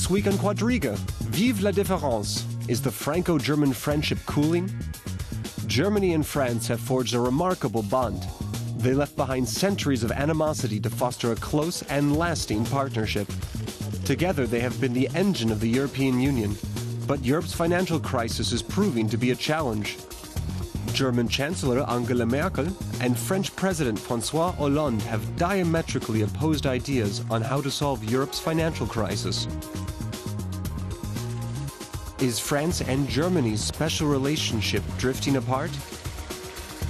This week on Quadriga, Vive la différence. Is the Franco German friendship cooling? Germany and France have forged a remarkable bond. They left behind centuries of animosity to foster a close and lasting partnership. Together, they have been the engine of the European Union. But Europe's financial crisis is proving to be a challenge. German Chancellor Angela Merkel and French President Francois Hollande have diametrically opposed ideas on how to solve Europe's financial crisis. Is France and Germany's special relationship drifting apart?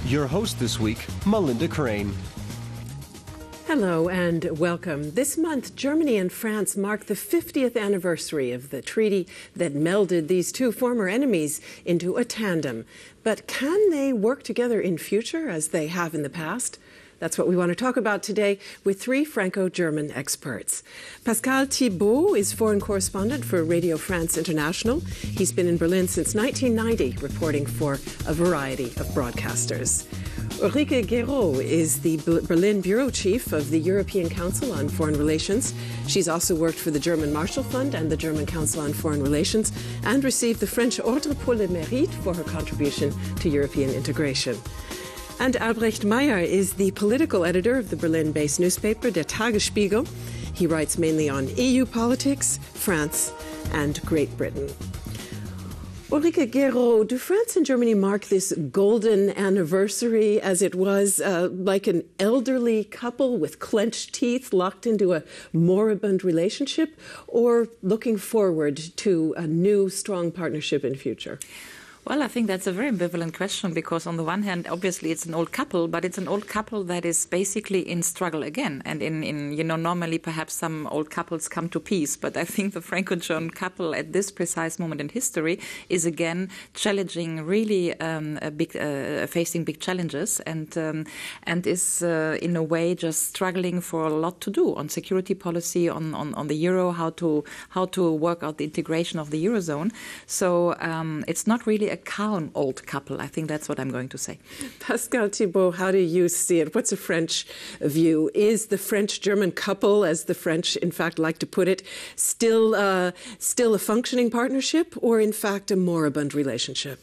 Your host this week, Melinda Crane. Hello and welcome. This month, Germany and France mark the 50th anniversary of the treaty that melded these two former enemies into a tandem. But can they work together in future as they have in the past? That's what we want to talk about today with three Franco German experts. Pascal Thibaut is foreign correspondent for Radio France International. He's been in Berlin since 1990, reporting for a variety of broadcasters. Ulrike Guérot is the Berlin bureau chief of the European Council on Foreign Relations. She's also worked for the German Marshall Fund and the German Council on Foreign Relations and received the French Ordre pour le Mérite for her contribution to European integration. And Albrecht Meier is the political editor of the Berlin based newspaper Der Tagesspiegel. He writes mainly on EU politics, France, and Great Britain. Ulrike Guérot, do France and Germany mark this golden anniversary as it was uh, like an elderly couple with clenched teeth locked into a moribund relationship, or looking forward to a new strong partnership in future? Well, I think that's a very ambivalent question because, on the one hand, obviously it's an old couple, but it's an old couple that is basically in struggle again. And in, in you know, normally perhaps some old couples come to peace, but I think the Franco-German couple at this precise moment in history is again challenging, really um, big, uh, facing big challenges, and um, and is uh, in a way just struggling for a lot to do on security policy, on, on, on the euro, how to how to work out the integration of the eurozone. So um, it's not really a calm old couple. I think that's what I'm going to say. Pascal Thibaut, how do you see it? What's a French view? Is the French-German couple, as the French in fact like to put it, still uh, still a functioning partnership, or in fact a moribund relationship?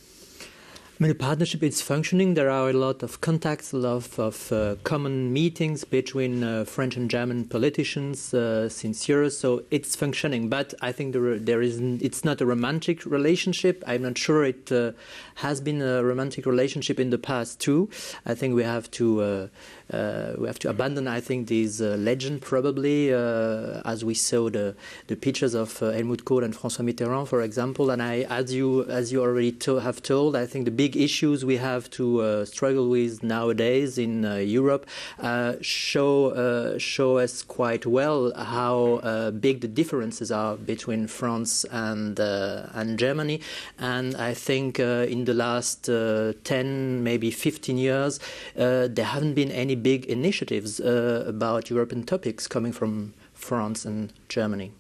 Mean, the partnership is functioning. There are a lot of contacts, a lot of uh, common meetings between uh, French and German politicians uh, since years, so it's functioning. But I think there, there is it's not a romantic relationship. I'm not sure it uh, has been a romantic relationship in the past too. I think we have to uh, uh, we have to abandon. I think this legend probably, as we saw the the pictures of Helmut Kohl and François Mitterrand, for example. And I, as you as you already to have told, I think the big issues we have to uh, struggle with nowadays in uh, Europe uh, show uh, show us quite well how uh, big the differences are between France and uh, and Germany. And I think in the last 10, maybe 15 years, there haven't been any big initiatives uh, about European topics coming from France and Germany.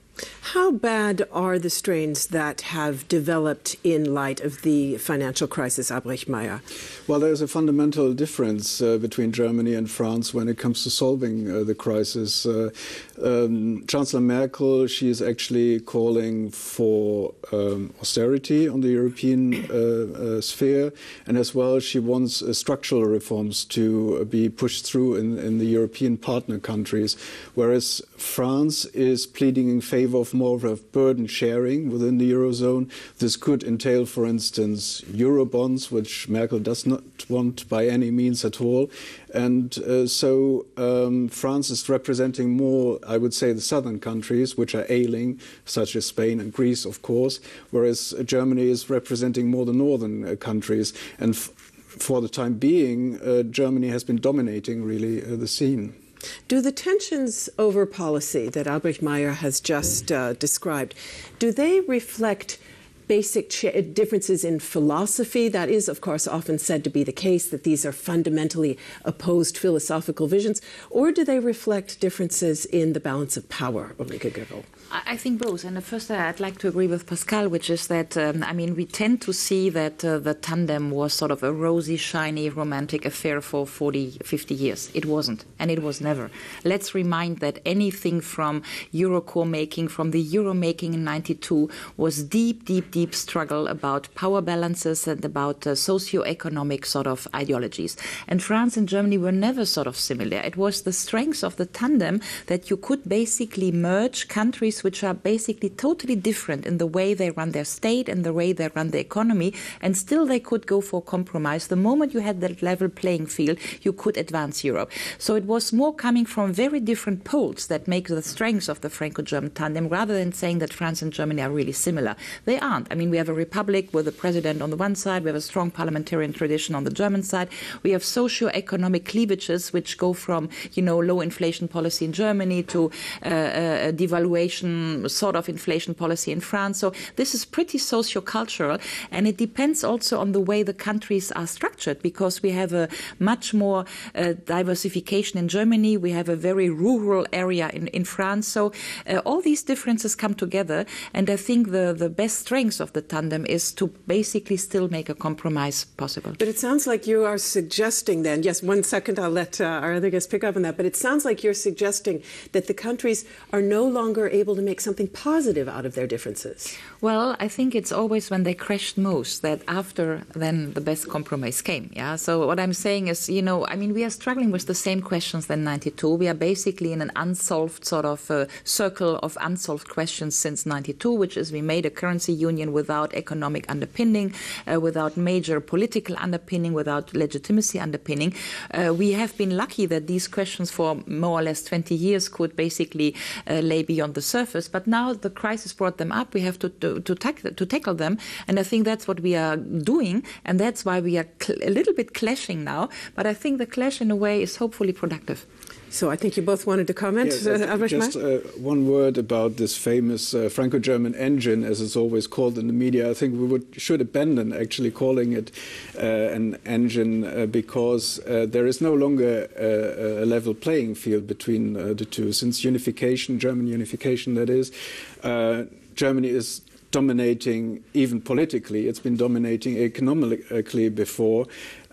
How bad are the strains that have developed in light of the financial crisis, Albrecht Meier? Well, there's a fundamental difference uh, between Germany and France when it comes to solving uh, the crisis. Uh, um, Chancellor Merkel, she is actually calling for um, austerity on the European uh, uh, sphere, and as well, she wants uh, structural reforms to be pushed through in, in the European partner countries, whereas France is pleading in favor of more of burden sharing within the Eurozone. This could entail, for instance, Eurobonds, which Merkel does not want by any means at all. And uh, so um, France is representing more, I would say, the southern countries, which are ailing, such as Spain and Greece, of course, whereas Germany is representing more the northern uh, countries. And for the time being, uh, Germany has been dominating really uh, the scene. Do the tensions over policy that Albrecht Meier has just uh, described, do they reflect basic differences in philosophy? That is, of course, often said to be the case, that these are fundamentally opposed philosophical visions. Or do they reflect differences in the balance of power, Ulrike Guérot? I think both. And first, I'd like to agree with Pascal, which is that, um, I mean, we tend to see that uh, the tandem was sort of a rosy, shiny, romantic affair for 40, 50 years. It wasn't, and it was never. Let's remind that anything from Eurocorps making, from the Euro making in 92, was deep, deep, deep struggle about power balances and about uh, socio-economic sort of ideologies. And France and Germany were never sort of similar. It was the strength of the tandem that you could basically merge countries countries which are basically totally different in the way they run their state and the way they run the economy, and still they could go for compromise. The moment you had that level playing field, you could advance Europe. So it was more coming from very different poles that make the strengths of the Franco-German tandem, rather than saying that France and Germany are really similar. They aren't. I mean, we have a republic with a president on the one side, we have a strong parliamentarian tradition on the German side, we have socio-economic cleavages which go from, you know, low inflation policy in Germany to uh, uh, devaluation sort of inflation policy in France. So this is pretty socio-cultural, and it depends also on the way the countries are structured, because we have a much more uh, diversification in Germany. We have a very rural area in, in France. So uh, all these differences come together, and I think the, the best strength of the tandem is to basically still make a compromise possible. But it sounds like you are suggesting then, yes, one second, I'll let uh, our other guests pick up on that, but it sounds like you're suggesting that the countries are no longer able to make something positive out of their differences? Well, I think it's always when they crashed most that after then the best compromise came. Yeah. So what I'm saying is, you know, I mean, we are struggling with the same questions than 92. We are basically in an unsolved sort of uh, circle of unsolved questions since 92, which is we made a currency union without economic underpinning, uh, without major political underpinning, without legitimacy underpinning. Uh, we have been lucky that these questions for more or less 20 years could basically uh, lay beyond the surface surface. But now the crisis brought them up. We have to, to, to, tackle, to tackle them. And I think that's what we are doing. And that's why we are a little bit clashing now. But I think the clash, in a way, is hopefully productive. So I think you both wanted to comment. Yes, uh, just uh, one word about this famous uh, Franco-German engine, as it's always called in the media. I think we would, should abandon actually calling it uh, an engine uh, because uh, there is no longer a level playing field between the two. Since unification, German unification, that is, Germany is dominating even politically. It's been dominating economically before,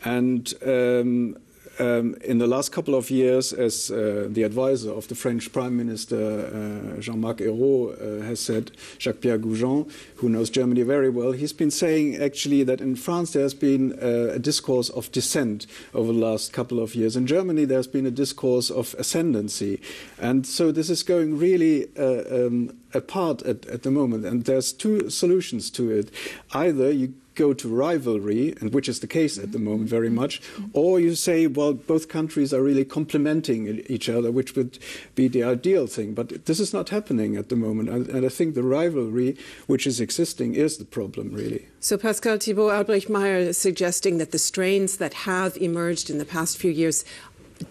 and. Um, um, in the last couple of years, as uh, the advisor of the French Prime Minister uh, Jean-Marc Ayrault uh, has said, Jacques-Pierre Gougeon, who knows Germany very well, he's been saying actually that in France there's been uh, a discourse of descent over the last couple of years. In Germany there's been a discourse of ascendancy. And so this is going really uh, um, apart at, at the moment. And there's two solutions to it. Either you go to rivalry, and which is the case at the moment very mm-hmm. much, or you say, well, both countries are really complementing each other, which would be the ideal thing. But this is not happening at the moment, and I think the rivalry which is existing is the problem, really. So Pascal Thibaut Albrecht Meier is suggesting that the strains that have emerged in the past few years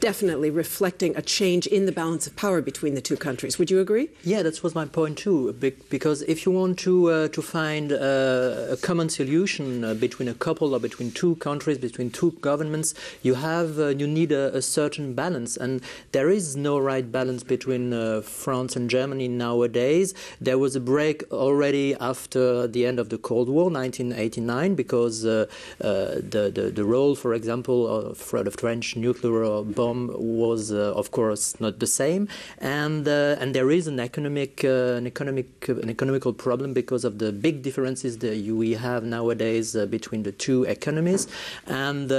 definitely reflecting a change in the balance of power between the two countries. Would you agree? Yeah, that was my point too. Because if you want to uh, to find uh, a common solution uh, between a couple or between two countries, between two governments, you have uh, you need a, a, certain balance, and there is no right balance between uh, France and Germany nowadays. There was a break already after the end of the Cold War, 1989, because uh, the, the, the role, for example, of the French nuclear bomb was, uh, of course, not the same, and uh, and there is an economic uh, an economic an economical problem because of the big differences that we have nowadays between the two economies, and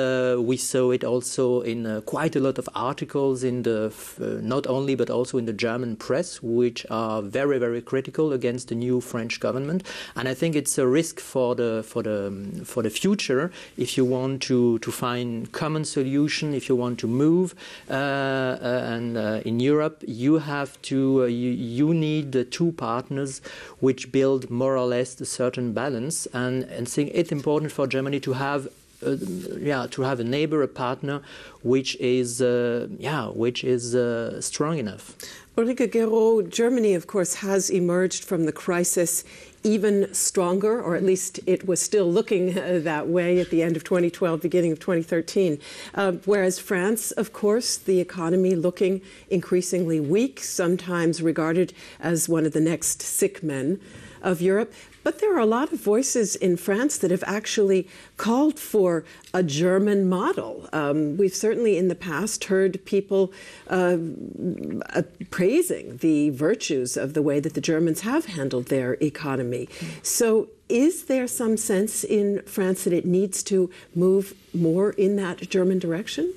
we saw it also in quite a lot of articles in the not only but also in the German press, which are very very critical against the new French government, and I think it's a risk for the for the for the future if you want to to find common solution, if you want to move move. Uh, uh, and uh, in Europe, you have to you, you need two partners which build more or less a certain balance. And and think it's important for Germany to have uh, yeah, to have a neighbor, a partner, which is uh, yeah, which is uh, strong enough. Ulrike Guérot, Germany, of course, has emerged from the crisis even stronger, or at least it was still looking uh, that way at the end of 2012, beginning of 2013. Uh, whereas France, of course, the economy looking increasingly weak, sometimes regarded as one of the next sick men of Europe. But there are a lot of voices in France that have actually called for a German model. Um, we've certainly in the past heard people uh, uh, praising the virtues of the way that the Germans have handled their economy. So, is there some sense in France that it needs to move more in that German direction?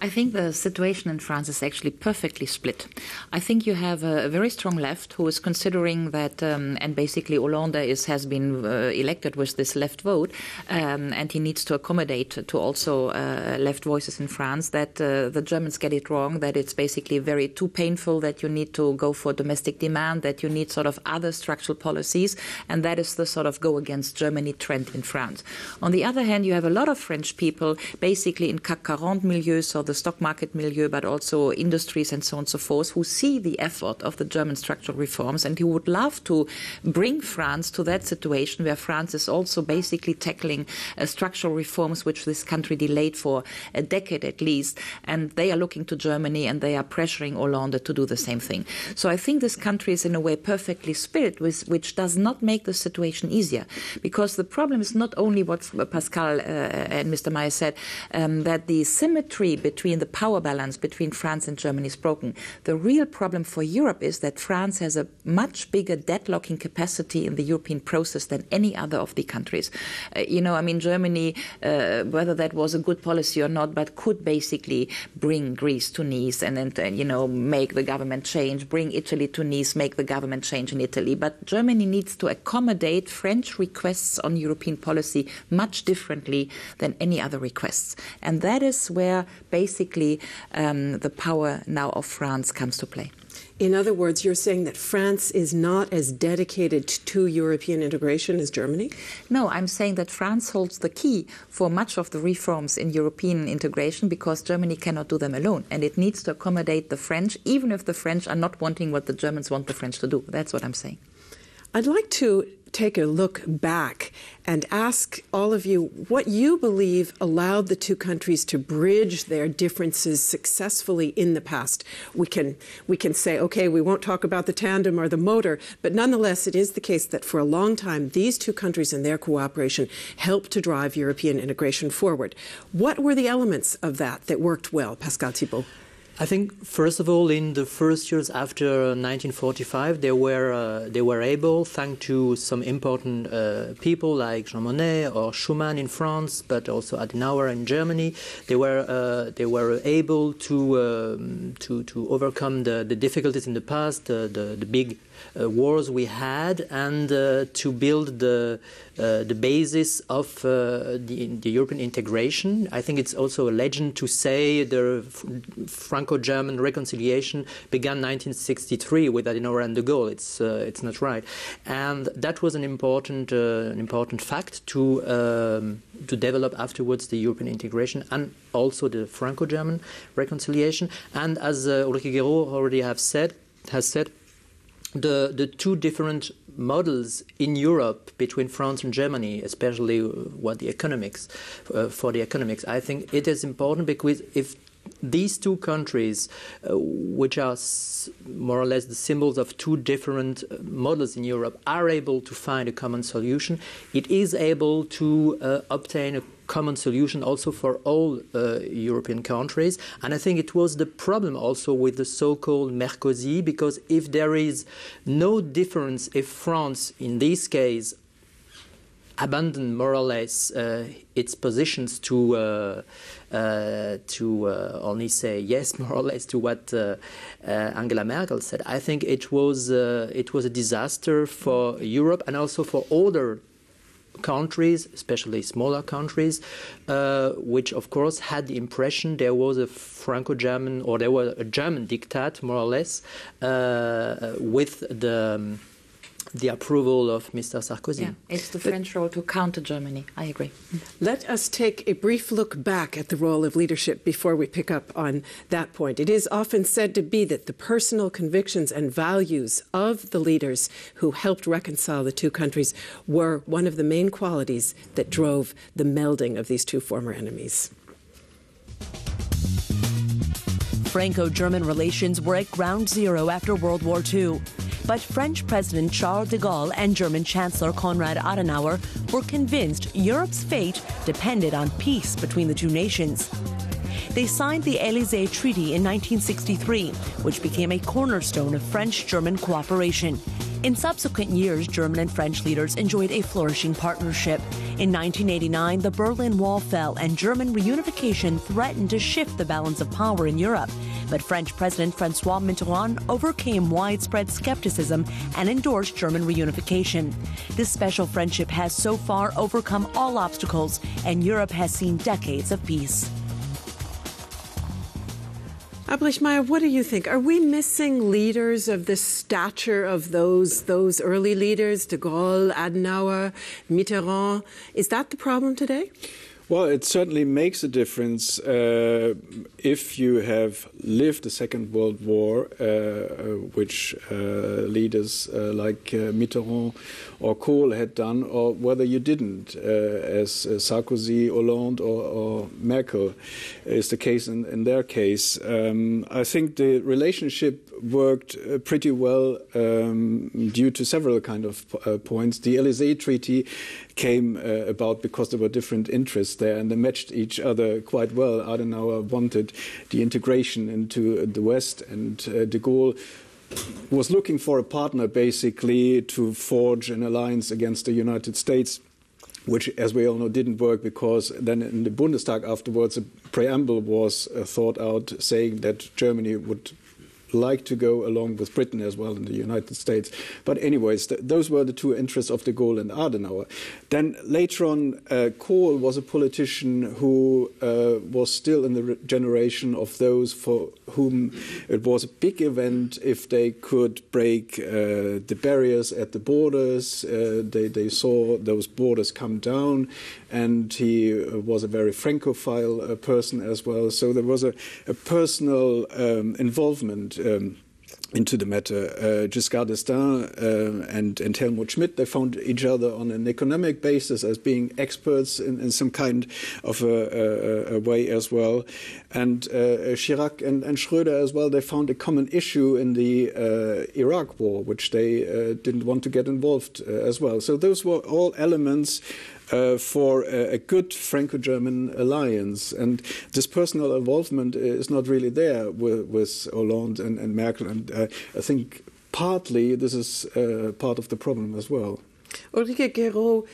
I think the situation in France is actually perfectly split. I think you have a, very strong left who is considering that, um, and basically Hollande is, has been uh, elected with this left vote, um, and he needs to accommodate to also uh, left voices in France that uh, the Germans get it wrong, that it's basically very too painful, that you need to go for domestic demand, that you need sort of other structural policies, and that is the sort of go against Germany trend in France. On the other hand, you have a lot of French people basically in CAC 40 milieux, so the stock market milieu, but also industries and so on and so forth, who see the effort of the German structural reforms and who would love to bring France to that situation where France is also basically tackling uh, structural reforms which this country delayed for a decade at least. And they are looking to Germany and they are pressuring Hollande to do the same thing. So I think this country is in a way perfectly split, with, which does not make the situation easier. Because the problem is not only what Pascal uh, and Mr. Meier said, um, that the symmetry between between the power balance between France and Germany is broken. The real problem for Europe is that France has a much bigger deadlocking capacity in the European process than any other of the countries. Uh, you know, I mean, Germany, uh, whether that was a good policy or not, but could basically bring Greece to Nice and then, you know, make the government change, bring Italy to Nice, make the government change in Italy. But Germany needs to accommodate French requests on European policy much differently than any other requests. And that is where basically basically um, the power now of France comes to play. In other words, you're saying that France is not as dedicated to European integration as Germany? No, I'm saying that France holds the key for much of the reforms in European integration because Germany cannot do them alone. And it needs to accommodate the French, even if the French are not wanting what the Germans want the French to do. That's what I'm saying. I'd like to take a look back and ask all of you what you believe allowed the two countries to bridge their differences successfully in the past. We can we can say, okay, we won't talk about the tandem or the motor, but nonetheless, it is the case that for a long time, these two countries and their cooperation helped to drive European integration forward. What were the elements of that that worked well, Pascal Thibaut? I think, first of all, in the first years after 1945, they were uh, they were able, thanks to some important uh, people like Jean Monnet or Schuman in France, but also Adenauer in Germany, they were uh, they were able to um, to to overcome the, the difficulties in the past, the the big wars we had and uh, to build the uh, the basis of the, the, European integration. I think it's also a legend to say the Franco-German reconciliation began 1963 with Adenauer and de Gaulle. It's it's not right, and that was an important an important fact to um, to develop afterwards the European integration and also the Franco-German reconciliation. And as uh, Ulrike Guérot already have said, has said, the, the two different models in Europe between France and Germany, especially what the economics, uh, for the economics, I think it is important because if these two countries, uh, which are more or less the symbols of two different uh, models in Europe, are able to find a common solution, it is able to uh, obtain a common solution also for all uh, European countries. And I think it was the problem also with the so-called Merkozy, because if there is no difference, if France, in this case, abandon more or less uh, its positions to uh, uh, to only say yes more or less to what Angela Merkel said. I think it was it was a disaster for Europe and also for other countries, especially smaller countries, uh, which of course had the impression there was a Franco-German or there was a German diktat, more or less, uh, with the. The approval of Mr. Sarkozy. Yeah, it's the French role to counter Germany. I agree. Let us take a brief look back at the role of leadership before we pick up on that point. It is often said to be that the personal convictions and values of the leaders who helped reconcile the two countries were one of the main qualities that drove the melding of these two former enemies. Franco German relations were at ground zero after World War II. But French President Charles de Gaulle and German Chancellor Konrad Adenauer were convinced Europe's fate depended on peace between the two nations. They signed the Elysee Treaty in 1963, which became a cornerstone of French German cooperation. In subsequent years, German and French leaders enjoyed a flourishing partnership. In 1989, the Berlin Wall fell and German reunification threatened to shift the balance of power in Europe. But French President Francois Mitterrand overcame widespread skepticism and endorsed German reunification. This special friendship has so far overcome all obstacles, and Europe has seen decades of peace. Albrecht Meier, what do you think? Are we missing leaders of the stature of those those early leaders, de Gaulle, Adenauer, Mitterrand? Is that the problem today? Well, it certainly makes a difference uh, if you have lived the Second World War, uh, uh which uh, leaders uh, like uh, Mitterrand or Kohl had done, or whether you didn't, as Sarkozy, Hollande, or, or, Merkel is the case in, in their case. Um, I think the relationship worked pretty well um, due to several kind of points. The Elysee Treaty came about because there were different interests there, and they matched each other quite well. Adenauer wanted the integration into the West, and uh, de Gaulle was looking for a partner basically to forge an alliance against the United States which, as we all know, didn't work because then in the Bundestag afterwards, a preamble was uh, thought out saying that Germany would like to go along with Britain as well in the United States. But anyways, th those were the two interests of de Gaulle and Adenauer. Then later on, uh, Kohl was a politician who uh, was still in the generation of those for whom it was a big event if they could break uh, the barriers at the borders. Uh, they, they saw those borders come down, and he uh, was a very Francophile uh, person as well. So there was a, a personal um, involvement um, into the matter. Uh, Giscard d'Estaing uh, and, and, Helmut Schmidt, they found each other on an economic basis as being experts in, in some kind of a, a, a, way as well. And uh, Chirac and, and, Schröder as well, they found a common issue in the uh, Iraq war, which they uh, didn't want to get involved uh, as well. So those were all elements uh, for a, a good Franco German alliance. And this personal involvement is not really there with, with Hollande and, and Merkel. And uh, I think partly this is uh, part of the problem as well. Ulrike Guérot,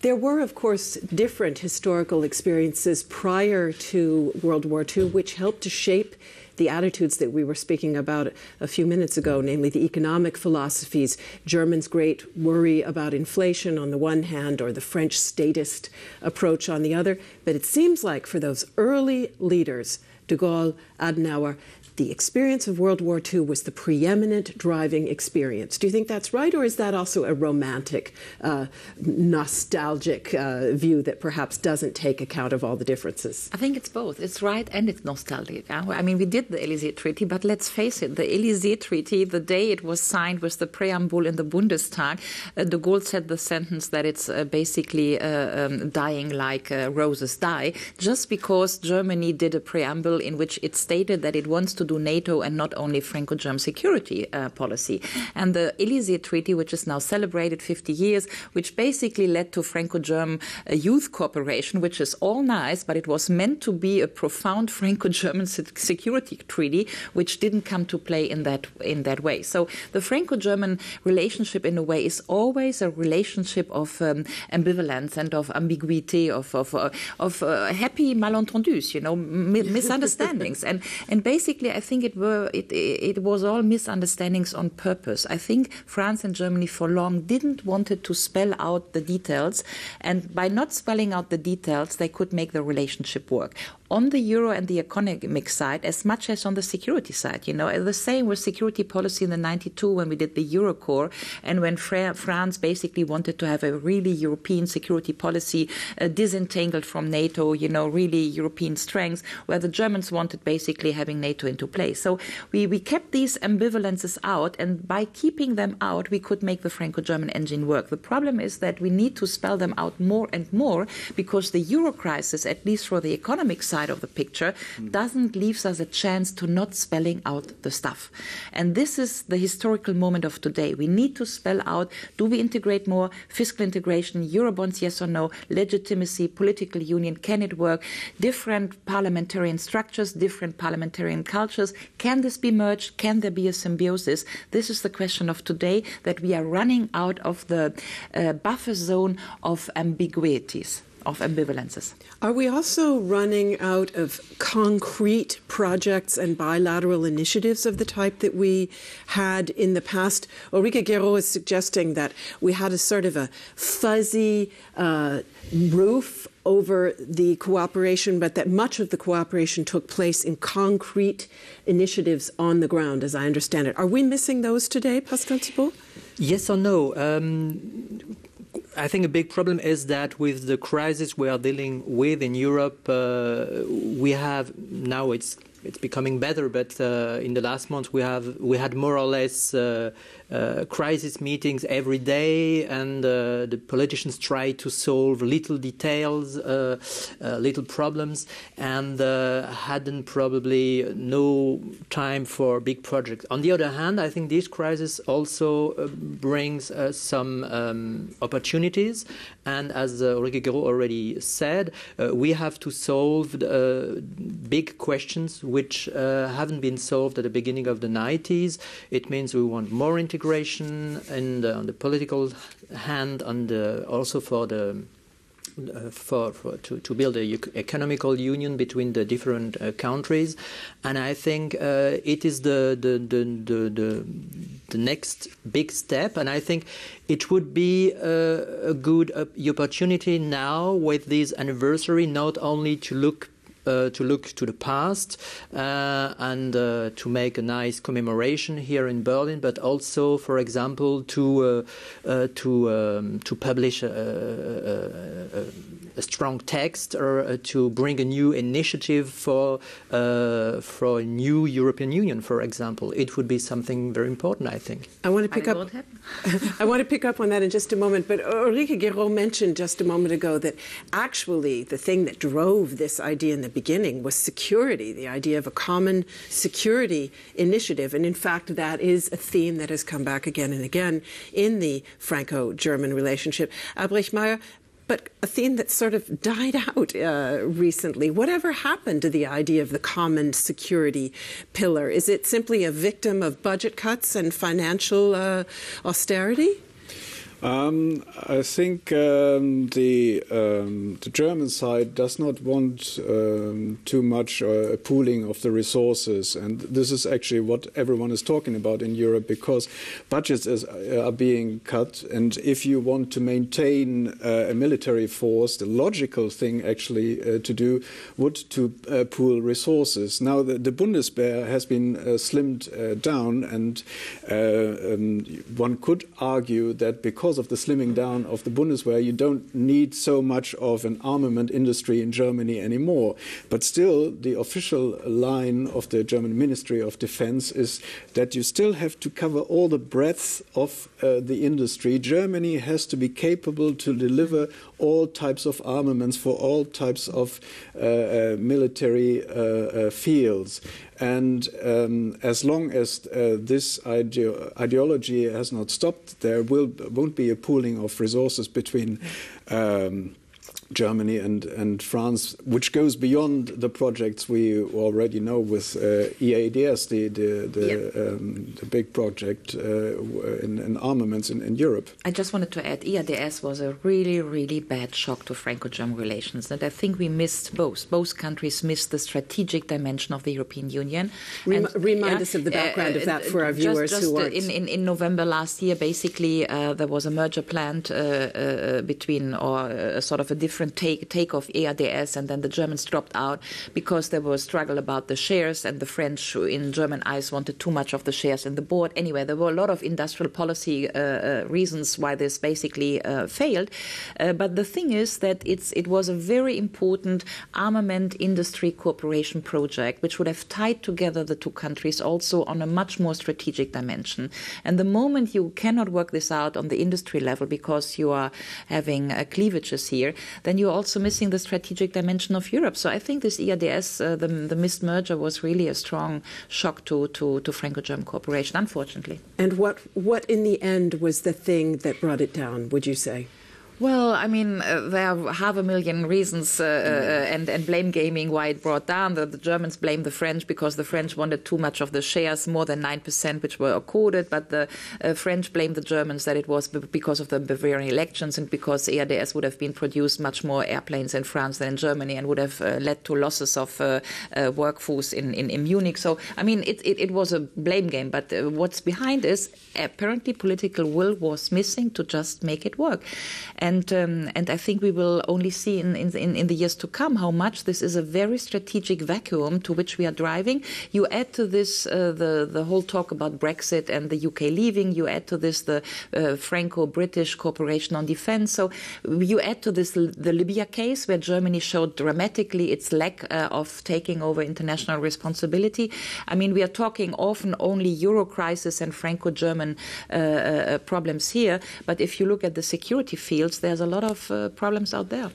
there were, of course, different historical experiences prior to World War II, which helped to shape the attitudes that we were speaking about a few minutes ago, namely the economic philosophies, Germans' great worry about inflation on the one hand, or the French statist approach on the other. But it seems like for those early leaders, de Gaulle, Adenauer, the experience of World War II was the preeminent driving experience. Do you think that's right, or is that also a romantic, uh, nostalgic uh, view that perhaps doesn't take account of all the differences? I think it's both. It's right and it's nostalgic. I mean, we did the Elysee Treaty, but let's face it, the Elysee Treaty, the day it was signed with the preamble in the Bundestag, uh, de Gaulle said the sentence that it's uh, basically uh, um, dying like uh, roses die, just because Germany did a preamble in which it stated that it wants to do NATO and not only Franco-German security uh, policy. And the Elysee Treaty, which is now celebrated 50 years, which basically led to Franco-German uh, youth cooperation, which is all nice, but it was meant to be a profound Franco-German security treaty, which didn't come to play in that in that way. So the Franco-German relationship, in a way, is always a relationship of um, ambivalence and of ambiguity, of of, uh, of uh, happy malentendus, you know, misunderstandings. and and basically, I think it were it it was all misunderstandings on purpose. I think France and Germany for long didn't wanted to spell out the details, and by not spelling out the details, they could make the relationship work on the euro and the economic side as much as on the security side. You know, the same with security policy in the 92 when we did the Eurocorps and when Fra- France basically wanted to have a really European security policy uh, disentangled from NATO, you know, really European strengths, where the Germans wanted basically having NATO into place. So we, we kept these ambivalences out, and by keeping them out, we could make the Franco German engine work. The problem is that we need to spell them out more and more because the euro crisis, at least for the economic side, of the picture mm. doesn't leave us a chance to not spelling out the stuff. And this is the historical moment of today. We need to spell out do we integrate more fiscal integration, Eurobonds, yes or no, legitimacy, political union, can it work, different parliamentarian structures, different parliamentarian cultures, can this be merged, can there be a symbiosis? This is the question of today that we are running out of the uh, buffer zone of ambiguities of ambivalences. Are we also running out of concrete projects and bilateral initiatives of the type that we had in the past? Ulrike Guérot is suggesting that we had a sort of a fuzzy uh, roof over the cooperation, but that much of the cooperation took place in concrete initiatives on the ground, as I understand it. Are we missing those today, Pascal Thibaut? Yes or no? Um, I think a big problem is that with the crisis we are dealing with in Europe, uh, we have now it's it's becoming better, but uh, in the last month we have we had more or less uh, uh, crisis meetings every day, and uh, the politicians try to solve little details, uh, uh, little problems, and hadn't probably no time for big projects. On the other hand, I think this crisis also brings some um, opportunities, and as uh, Ulrike Guérot already said, we have to solve big questions which haven't been solved at the beginning of the 90s. It means we want more integration integration and uh, on the political hand, and also for the uh, for, for to, to, build a economical union between the different uh, countries, and I think uh, it is the the, the the, the the next big step. And I think it would be a good opportunity now with this anniversary not only to look uh, to look to the past uh, and uh, to make a nice commemoration here in Berlin, but also, for example, to to um, to publish a, a, a, a, strong text or to bring a new initiative for for a new European Union, for example. It would be something very important, I think. I want to pick up. I want to pick up on that in just a moment. But Ulrike Guérot mentioned just a moment ago that actually the thing that drove this idea in the beginning was security, the idea of a common security initiative. And in fact, that is a theme that has come back again and again in the Franco German relationship. Albrecht Meier, but a theme that sort of died out uh, recently. Whatever happened to the idea of the common security pillar? Is it simply a victim of budget cuts and financial uh, austerity? Um, I think um, the um, the German side does not want um, too much uh, pooling of the resources, and this is actually what everyone is talking about in Europe because budgets is, uh, are being cut, and if you want to maintain uh, a military force, the logical thing actually uh, to do would to uh, pool resources. Now the, the Bundeswehr has been uh, slimmed down, and um, one could argue that because because of the slimming down of the Bundeswehr, you don't need so much of an armament industry in Germany anymore. But still, the official line of the German Ministry of Defense is that you still have to cover all the breadth of uh, the industry. Germany has to be capable to deliver all types of armaments for all types of uh, uh, military uh, uh, fields. And um, as long as uh, this ide ideology has not stopped, there will, won't be a pooling of resources between. Um, Germany and, and France, which goes beyond the projects we already know with uh, EADS, the the, the, yeah. um, the big project uh, in, in, armaments in, in, Europe. I just wanted to add, EADS was a really, really bad shock to Franco-German relations, and I think we missed both. Both countries missed the strategic dimension of the European Union. Rem and, remind yeah, us of the background uh, of that for our viewers just, just who aren't. In, in, in, November last year, basically, uh, there was a merger planned uh, uh, between, or sort of a different different take, take of and then the Germans dropped out because there was struggle about the shares, and the French, in German eyes, wanted too much of the shares in the board. Anyway, there were a lot of industrial policy uh, uh, reasons why this basically uh, failed. Uh, but the thing is that it's, it was a very important armament industry cooperation project, which would have tied together the two countries also on a much more strategic dimension. And the moment you cannot work this out on the industry level because you are having uh, cleavages here, then you're also missing the strategic dimension of Europe. So I think this EADS, uh, the, the missed merger, was really a strong shock to, to, to Franco-German cooperation, unfortunately. And what, what in the end was the thing that brought it down, would you say? Well, I mean, uh, there are half a million reasons uh, uh, and, and blame gaming why it brought down. The, the, Germans blame the French because the French wanted too much of the shares, more than 9%, which were accorded. But the uh, French blamed the Germans that it was because of the Bavarian elections and because EADS would have been produced much more airplanes in France than in Germany and would have uh, led to losses of uh, workforce in, in, in, Munich. So, I mean, it, it, it was a blame game. But what's behind is apparently political will was missing to just make it work. And and um, and I think we will only see in, in, in the years to come how much this is a very strategic vacuum to which we are driving. You add to this uh, the the whole talk about Brexit and the UK leaving. You add to this the uh, Franco-British cooperation on defence. So you add to this the Libya case where Germany showed dramatically its lack uh, of taking over international responsibility. I mean, we are talking often only Euro crisis and Franco-German uh, uh, problems here, but if you look at the security fields there's a lot of uh, problems out there.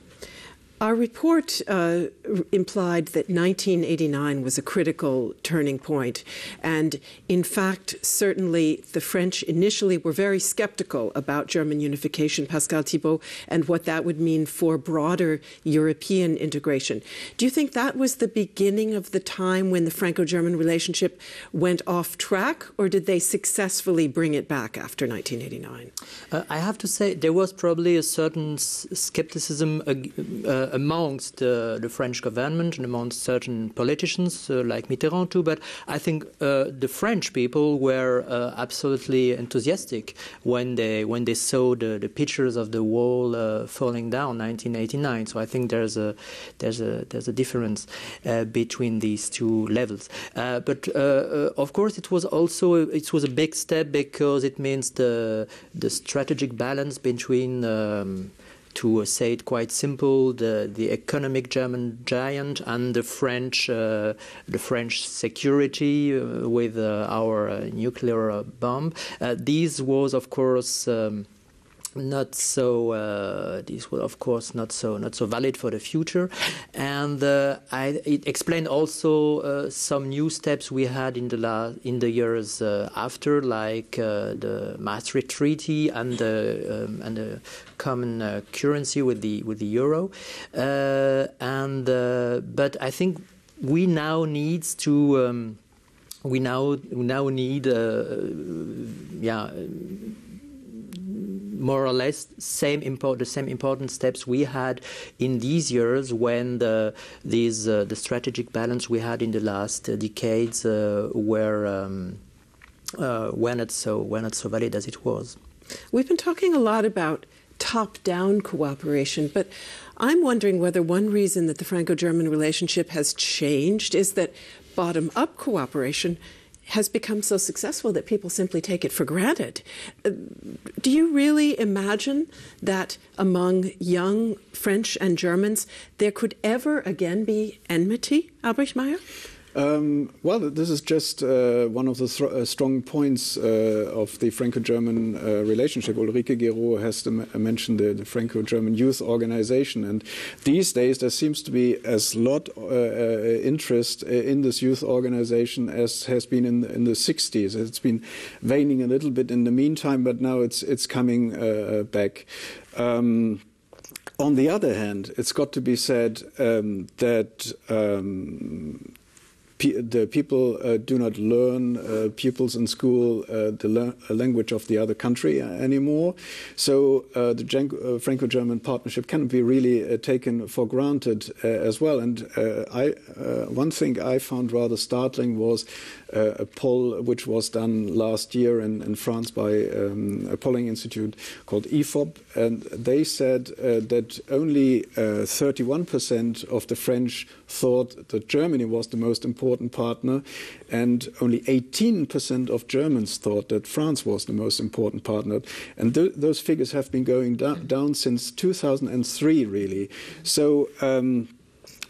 Our report uh, implied that 1989 was a critical turning point. And in fact, certainly the French initially were very skeptical about German unification, Pascal Thibaut, and what that would mean for broader European integration. Do you think that was the beginning of the time when the Franco German relationship went off track, or did they successfully bring it back after 1989? Uh, I have to say, there was probably a certain skepticism. Uh, amongst uh, the French government and amongst certain politicians uh, like Mitterrand too. But I think uh, the French people were uh, absolutely enthusiastic when they when they saw the, the pictures of the wall uh, falling down 1989. So I think there's a there's a there's a difference between these two levels. but of course, it was also it was a big step because it means the the strategic balance between um, to say it quite simple, the, the economic German giant and the French, uh, the French security uh, with uh, our uh, nuclear bomb. Uh, this was, of course. Um, not so uh, this was of course not so not so valid for the future. And uh, I, it explained also uh, some new steps we had in the in the years uh, after like uh, the Maastricht Treaty and the um, and the common uh, currency with the with the euro. And but I think we now needs to um, we now we now need yeah more or less same import, the same important steps we had in these years when the these uh, the strategic balance we had in the last uh, decades uh, were um, uh, were not so were not so valid as it was. We've been talking a lot about top-down cooperation, but I'm wondering whether one reason that the Franco-German relationship has changed is that bottom-up cooperation has become so successful that people simply take it for granted. Uh, do you really imagine that among young French and Germans there could ever again be enmity, Albrecht Meier? Um, well, this is just uh, one of the th uh, strong points uh, of the Franco-German uh, relationship. Ulrike Guérot has mentioned the, the Franco-German Youth Organization, and these days there seems to be as lot uh, uh, interest in this youth organization as has been in, in, the 60s. It's been waning a little bit in the meantime, but now it's it's coming back. Um, On the other hand, it's got to be said um, that the people uh, do not learn uh, pupils in school uh, the language of the other country uh, anymore. So uh, the uh, Franco-German partnership cannot be really taken for granted as well. And I, one thing I found rather startling was a poll which was done last year in, in France by um, a polling institute called IFOP, and they said that only 31% of the French thought that Germany was the most important partner, and only 18% of Germans thought that France was the most important partner. And th those figures have been going do down since 2003, really. So. Um,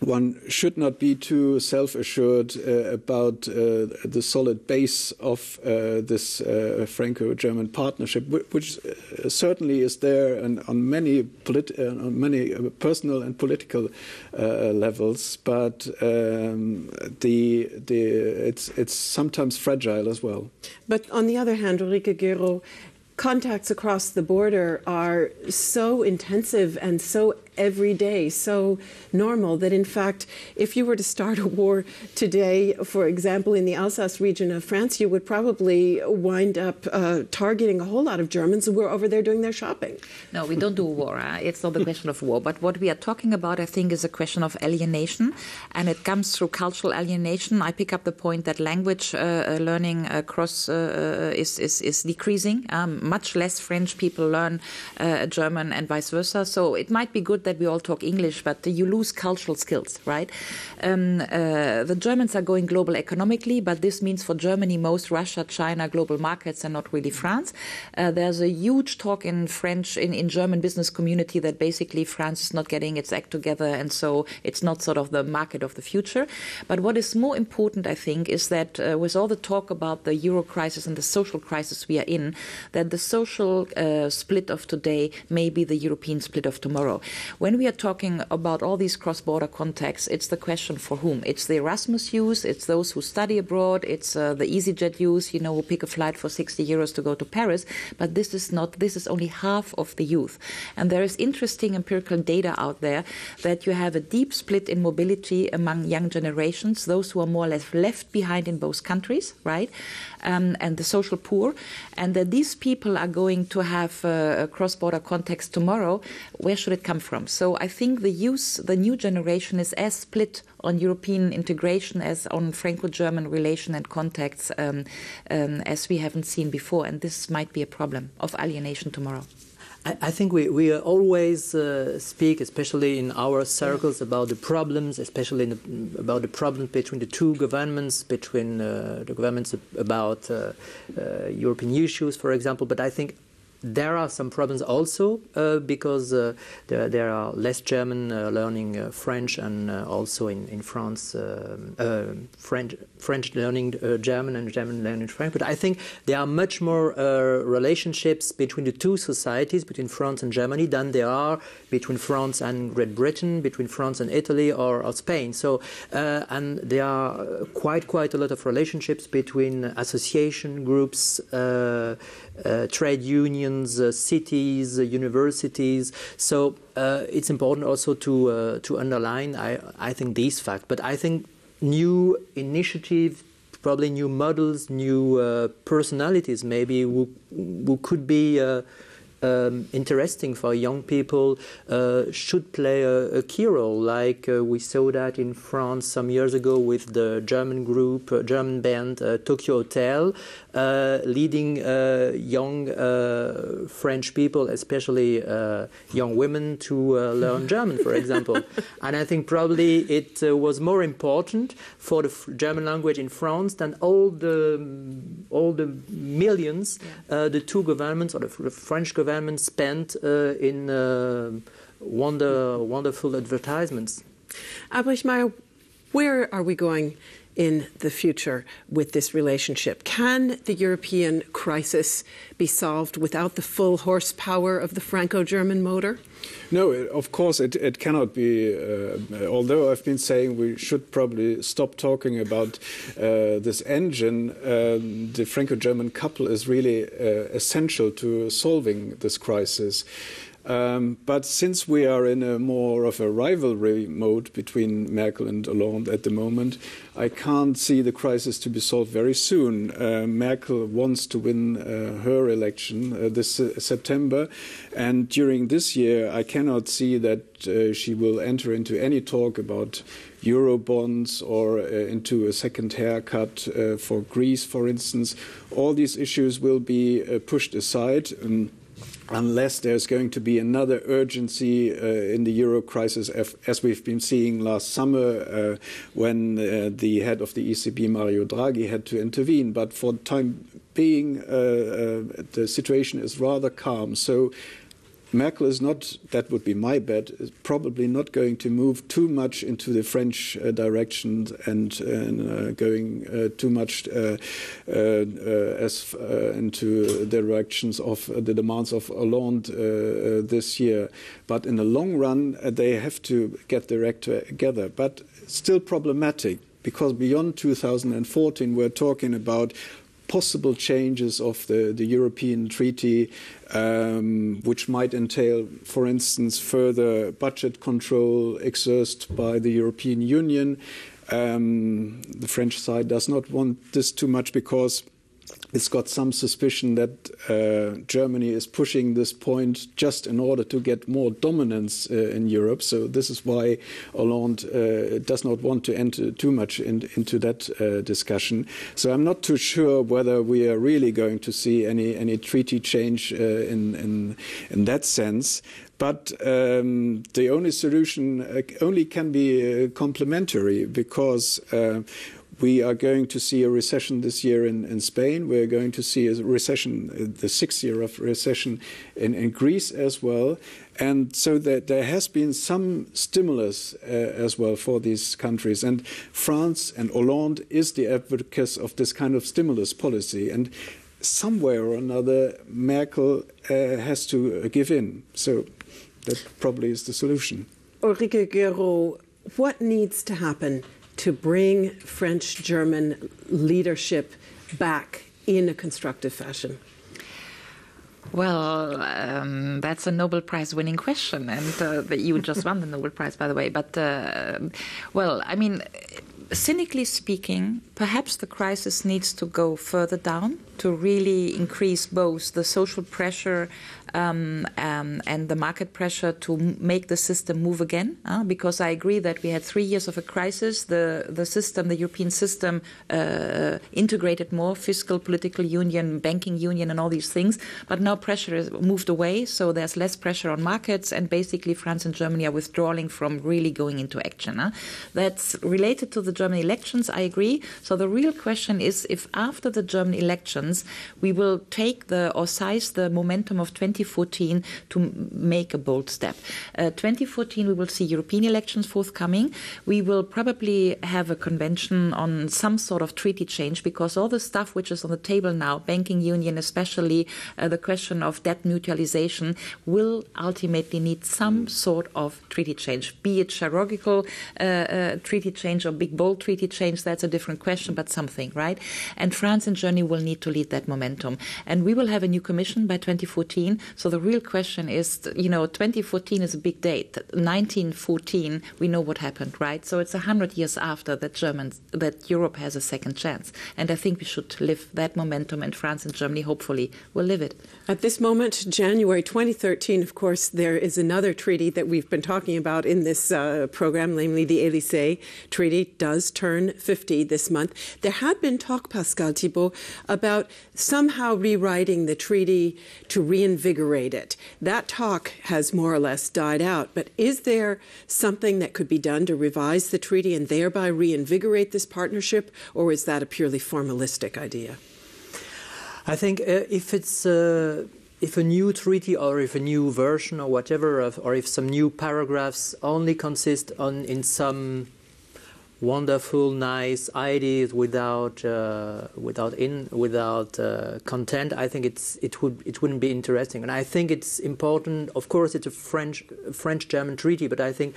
one should not be too self-assured uh, about uh, the solid base of uh, this uh, Franco-German partnership, which uh, certainly is there and on many, uh, on many personal and political levels. But um, the, the, it's, it's sometimes fragile as well. But on the other hand, Ulrike Guérot, contacts across the border are so intensive and so every day, so normal that in fact, if you were to start a war today, for example, in the Alsace region of France, you would probably wind up uh, targeting a whole lot of Germans who are over there doing their shopping. No, we don't do war. Huh? It's not the question of war. But what we are talking about, I think, is a question of alienation, and it comes through cultural alienation. I pick up the point that language uh, uh learning across uh, uh, is, is, is decreasing. Um, much less French people learn uh, German and vice versa. So it might be good that we all talk English, but you lose cultural skills, right? Um, uh, the Germans are going global economically, but this means for Germany most Russia, China, global markets, and not really France. Uh, there's a huge talk in French, in, in German business community that basically France is not getting its act together, and so it's not sort of the market of the future. But what is more important, I think, is that uh, with all the talk about the euro crisis and the social crisis we are in, that the social uh, split of today may be the European split of tomorrow. When we are talking about all these cross-border contacts, it's the question for whom. It's the Erasmus use, it's those who study abroad, it's uh, the EasyJet use, you know, who pick a flight for 60 euros to go to Paris. But this is not, this is only half of the youth. And there is interesting empirical data out there that you have a deep split in mobility among young generations, those who are more or less left behind in both countries, right? Um, and the social poor, and that these people are going to have uh, a cross-border context tomorrow. Where should it come from? So I think the youth, the new generation, is as split on European integration as on Franco-German relation and contacts um, um, as we haven't seen before, and this might be a problem of alienation tomorrow. I, think we, we always uh, speak, especially in our circles, about the problems, especially the, about the problems between the two governments, between uh, the governments about uh, uh European issues, for example. But I think there are some problems also uh, because uh, there, there, are less German uh, learning uh, French and uh, also in, in France uh, French, French learning German and German learning French. But I think there are much more relationships between the two societies, between France and Germany, than there are between France and Great Britain, between France and Italy or, or Spain. So, and there are quite quite a lot of relationships between association groups trade unions, uh, cities, uh, universities. So it's important also to to underline, I, I think, these facts. But I think new initiatives probably new models, new uh, personalities, maybe who, who could be uh, um, interesting for young people uh, should play a, a, key role, like uh, we saw that in France some years ago with the German group, uh, German band uh, Tokio Hotel, uh, leading uh, young French people, especially young women, to learn German, for example. and I think probably it was more important for the German language in France than all the all the millions the two governments or the French government environment spent uh, in uh, wonder, wonderful advertisements. Albrecht Meier, where are we going in the future with this relationship? Can the European crisis be solved without the full horsepower of the Franco German motor? No, of course it, it cannot be. Uh, although I've been saying we should probably stop talking about uh, this engine, um, the Franco German couple is really uh, essential to solving this crisis. Um, but since we are in a more of a rivalry mode between Merkel and Hollande at the moment, I can't see the crisis to be solved very soon. Uh, Merkel wants to win uh, her election uh, this uh, September, and during this year, I cannot see that uh, she will enter into any talk about euro bonds or uh, into a second haircut for Greece, for instance. All these issues will be pushed aside. Um, unless there's going to be another urgency uh, in the euro crisis, as we've been seeing last summer uh, when uh, the head of the ECB, Mario Draghi, had to intervene. But for the time being, uh, uh, the situation is rather calm. So Merkel is not, that would be my bet, is probably not going to move too much into the French uh, direction and, and uh, going uh, too much uh, uh, uh, as into the directions of the demands of Hollande this year. But in the long run, they have to get their act together. But still problematic because beyond 2014, we're talking about possible changes of the, the European Treaty, um, which might entail, for instance, further budget control exerted by the European Union. Um, the French side does not want this too much because it's got some suspicion that uh, Germany is pushing this point just in order to get more dominance uh, in Europe. So this is why Hollande uh, does not want to enter too much in, into that uh, discussion. So I'm not too sure whether we are really going to see any any treaty change uh, in, in in that sense. But um, the only solution uh, only can be complementary because we are going to see a recession this year in, in, Spain. We're going to see a recession, the sixth year of recession in, in Greece as well. And so there, there has been some stimulus uh, as well for these countries. And France and Hollande is the advocate of this kind of stimulus policy. And somewhere or another, Merkel uh, has to uh, give in. So that probably is the solution. Ulrike Guérot, what needs to happen to bring French German leadership back in a constructive fashion? Well, um, that's a Nobel Prize winning question, and uh, you just won the Nobel Prize, by the way. But, uh, well, I mean, cynically speaking, perhaps the crisis needs to go further down to really increase both the social pressure um, um, and the market pressure to make the system move again. Uh, because I agree that we had three years of a crisis. The the system, the European system, uh, integrated more fiscal, political union, banking union, and all these things. But now pressure has moved away, so there's less pressure on markets, and basically France and Germany are withdrawing from really going into action. Uh. That's related to the German elections. I agree. So the real question is if after the German elections we will take the or size the momentum of 2014 to make a bold step. Uh, 2014, we will see European elections forthcoming. We will probably have a convention on some sort of treaty change because all the stuff which is on the table now, banking union, especially uh, the question of debt mutualization, will ultimately need some sort of treaty change, be it chirurgical uh, uh, treaty change or big bold treaty change. That's a different question, but something, right? And France and Germany will need to lead that momentum. And we will have a new commission by 2014. So the real question is, you know, 2014 is a big date. 1914, we know what happened, right? So it's a hundred years after that Germans, that Europe has a second chance, and I think we should live that momentum, and France and Germany hopefully will live it. At this moment, January 2013, of course, there is another treaty that we've been talking about in this uh, program, namely the Elysee Treaty, does turn 50 this month. There had been talk, Pascal Thibaut, about somehow rewriting the treaty to reinvigorate it. That talk has more or less died out. But is there something that could be done to revise the treaty and thereby reinvigorate this partnership, or is that a purely formalistic idea? I think uh, if it's uh, if a new treaty or if a new version or whatever, of, or if some new paragraphs only consist on in some wonderful, nice ideas without uh, without in without uh, content. I think it's it would it wouldn't be interesting. And I think it's important. Of course, it's a French French German treaty, but I think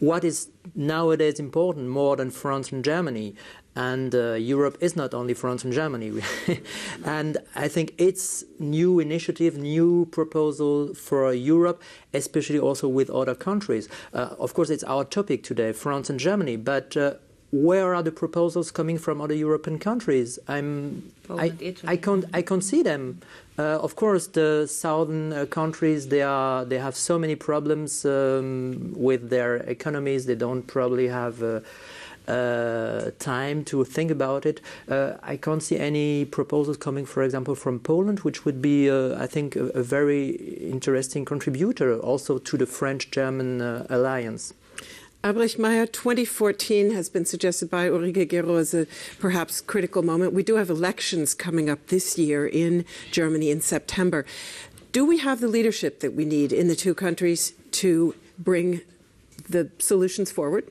what is nowadays important more than France and Germany And uh, Europe is not only France and Germany. and I think it's new initiative, new proposal for Europe, especially also with other countries. Uh, of course, it's our topic today, France and Germany, but uh, where are the proposals coming from other European countries? I'm, Poland, I, I, can't, I can't see them. Uh, of course, the southern uh, countries they are they have so many problems um, with their economies. They don't probably have. Uh, uh time to think about it. Uh, I can't see any proposals coming, for example, from Poland, which would be, uh, I think, a, a, very interesting contributor also to the French-German alliance. Albrecht Meier, 2014 has been suggested by Ulrike Guérot as a perhaps critical moment. We do have elections coming up this year in Germany in September. Do we have the leadership that we need in the two countries to bring the solutions forward?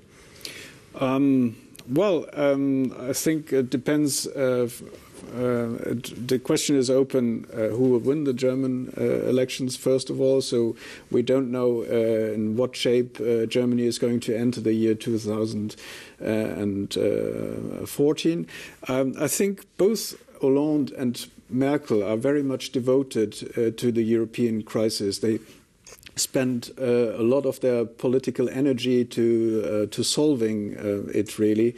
Um, well, um, I think it depends. Uh, uh, the question is open uh, who will win the German uh, elections, first of all. So we don't know uh, in what shape uh, Germany is going to enter the year 2014. Um, I think both Hollande and Merkel are very much devoted to the European crisis. They spend uh, a lot of their political energy to uh, to solving uh, it really.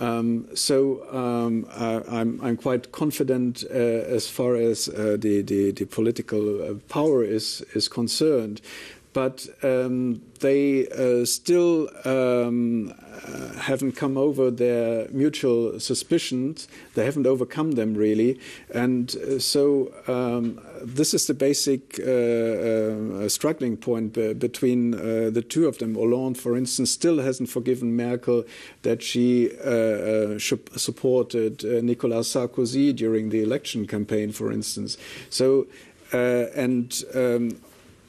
Um, so um, I, am I'm, I'm quite confident uh, as far as uh, the, the, the, political power is, is concerned. But um, they uh, still um, uh, haven't come over their mutual suspicions. They haven't overcome them really, and uh, so um, this is the basic uh, uh, struggling point between uh, the two of them. Hollande, for instance, still hasn't forgiven Merkel that she supported Nicolas Sarkozy during the election campaign, for instance. So. and um,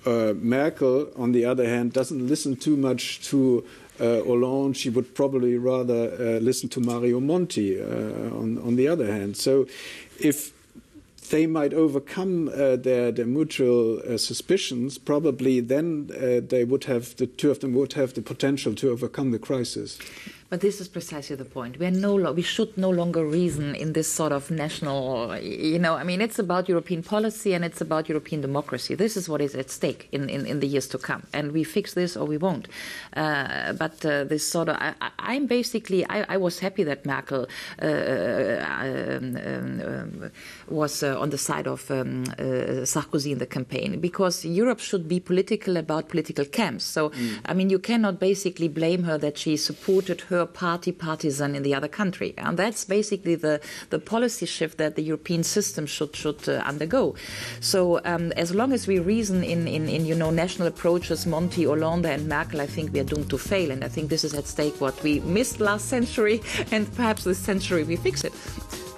uh, Merkel, on the other hand, doesn't listen too much to uh, Hollande. She would probably rather uh, listen to Mario Monti, uh, on, on, the other hand. So if they might overcome uh, their, their, mutual uh, suspicions, probably then they would have, the two of them would have the potential to overcome the crisis. But this is precisely the point. We are no lo- we should no longer reason in this sort of national, you know, I mean, it's about European policy and it's about European democracy. This is what is at stake in, in, in the years to come. And we fix this or we won't. Uh, but uh, this sort of, I, am basically, I, I, was happy that Merkel uh, um, um, was uh, on the side of um, uh, Sarkozy in the campaign because Europe should be political about political camps. So, mm. I mean, you cannot basically blame her that she supported her party partisan in the other country. And that's basically the, the policy shift that the European system should, should uh, undergo. So um, as long as we reason in, in, in, you know, national approaches, Monti, Hollande and Merkel, I think we are doomed to fail. And I think this is at stake what we missed last century, and perhaps this century we fix it.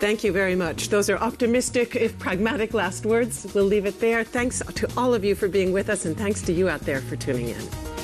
Thank you very much. Those are optimistic, if pragmatic, last words. We'll leave it there. Thanks to all of you for being with us, and thanks to you out there for tuning in.